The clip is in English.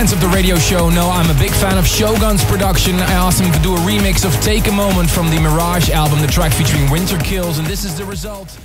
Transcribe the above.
Fans of the radio show know I'm a big fan of Shogun's production. I asked him to do a remix of Take a Moment from the Mirage album, the track featuring Winter Kills, and this is the result.